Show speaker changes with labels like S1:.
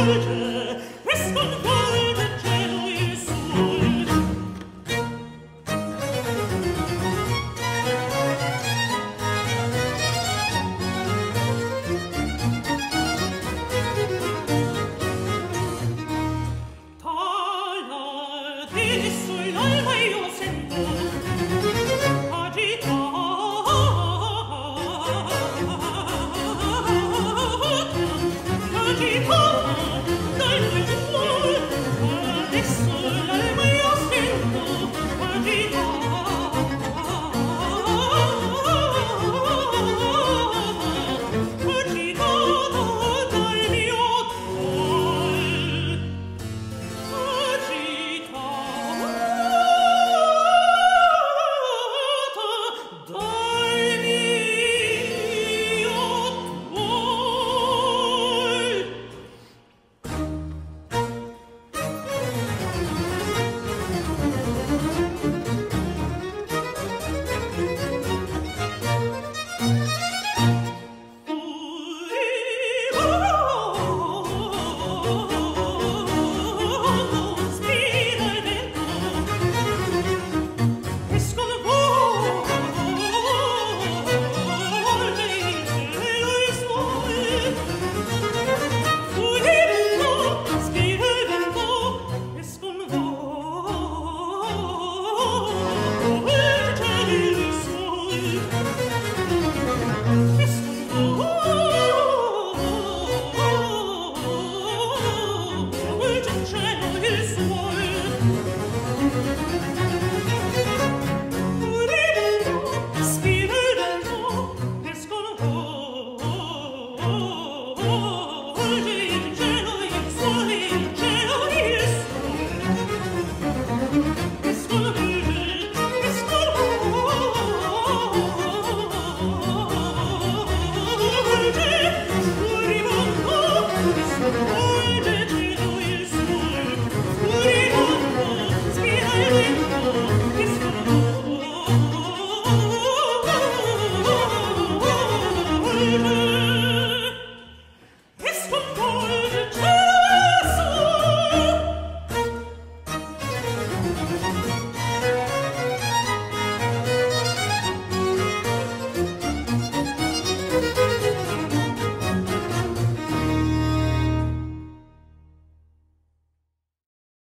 S1: Oh